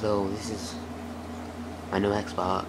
So this is my new Xbox.